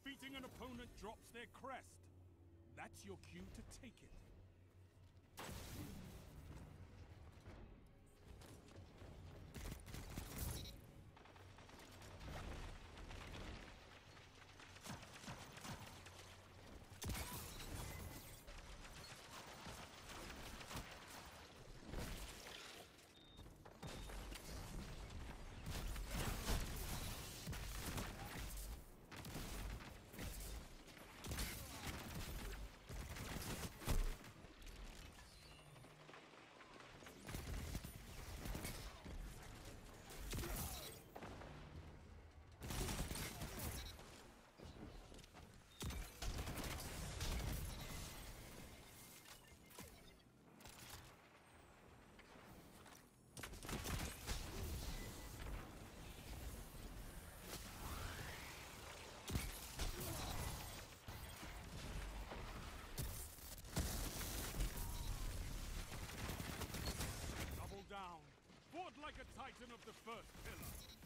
defeating an opponent drops their crest. That's your cue to take it. a titan of the first pillar.